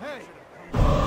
Hey!